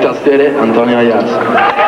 Tastiere Antonio Ayas.